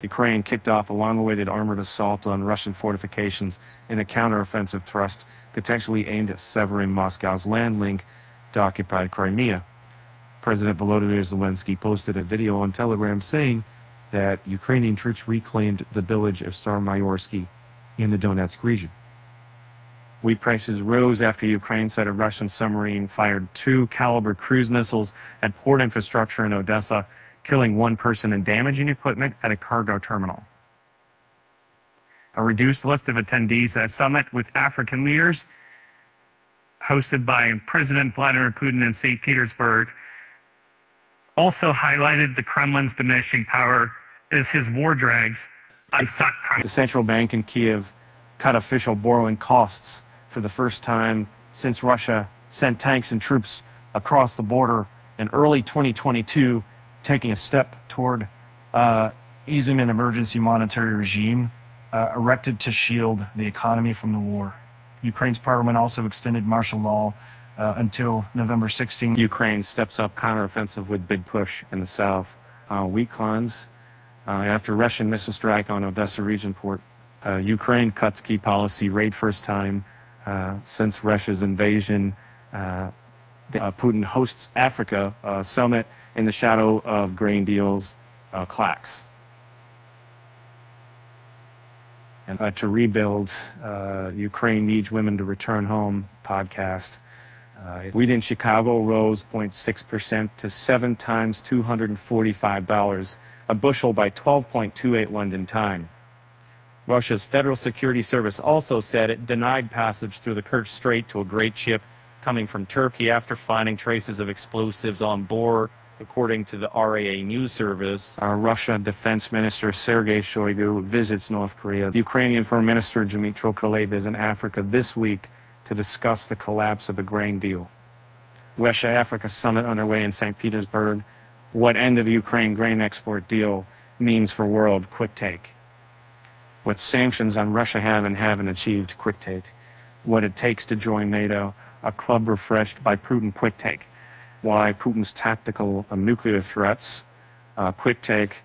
Ukraine kicked off a long-awaited armored assault on Russian fortifications in a counteroffensive thrust potentially aimed at severing Moscow's land link to occupied Crimea. President Volodymyr Zelensky posted a video on Telegram saying that Ukrainian troops reclaimed the village of Staromaiorske in the Donetsk region. Wheat prices rose after Ukraine said a Russian submarine fired two Kalibr cruise missiles at port infrastructure in Odessa killing one person and damaging equipment at a cargo terminal. A reduced list of attendees at a summit with African leaders hosted by President Vladimir Putin in St. Petersburg also highlighted the Kremlin's diminishing power as his war drags. The central bank in Kiev cut official borrowing costs for the first time since Russia sent tanks and troops across the border in early 2022 taking a step toward uh, easing an emergency monetary regime uh, erected to shield the economy from the war. Ukraine's parliament also extended martial law uh, until November 16. Ukraine steps up counteroffensive with big push in the south. Uh, weak cons uh, after Russian missile strike on Odessa region port. Uh, Ukraine cuts key policy rate first time uh, since Russia's invasion. Putin hosts Africa summit in the shadow of grain deals uh, clacks. And uh, to rebuild, uh, Ukraine needs women to return home podcast. Uh, wheat in Chicago rose 0.6% to seven times $245 a bushel by 12.28 London time. Russia's Federal Security Service also said it denied passage through the Kerch Strait to a great ship coming from Turkey after finding traces of explosives on board According to the RIA News Service, our Russia Defense Minister Sergei Shoigu visits North Korea. The Ukrainian Foreign Minister Dmytro Kuleba is in Africa this week to discuss the collapse of the grain deal. Russia-Africa summit underway in St. Petersburg. What end of Ukraine grain export deal means for world quick take. What sanctions on Russia have and haven't achieved quick take. What it takes to join NATO, a club refreshed by Putin quick take. Why Putin's tactical um, nuclear threats, uh, quick take,